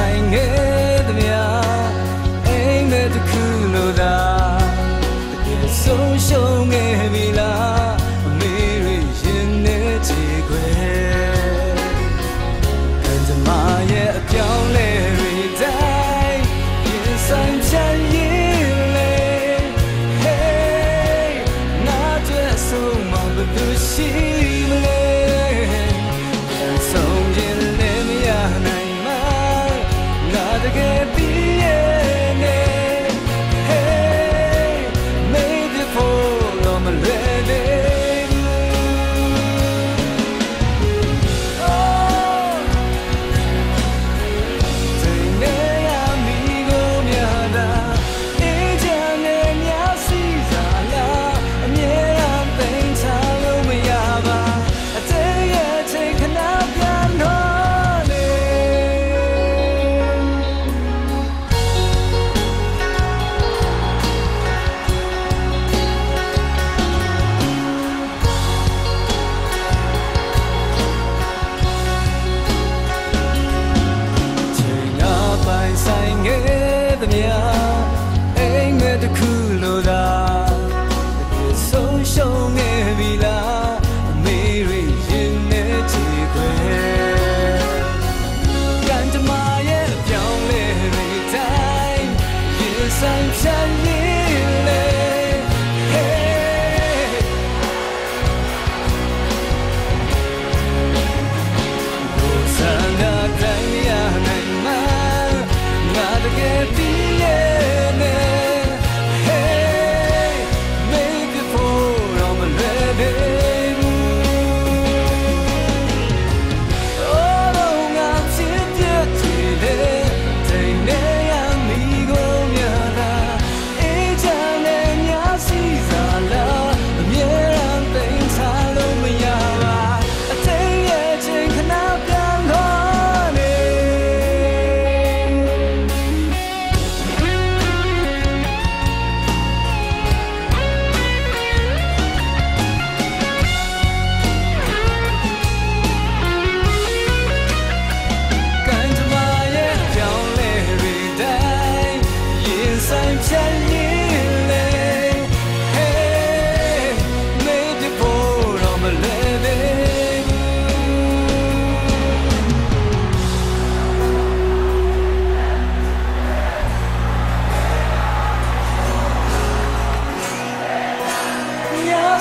爱我的呀，爱我的苦劳啊，但是受伤的我，没有眼泪滴。看着妈也凋零的，脸上沾眼泪，嘿，拿着手摸不着心。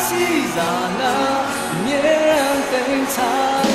စီစာနာမြေရန်တိမ်ချာ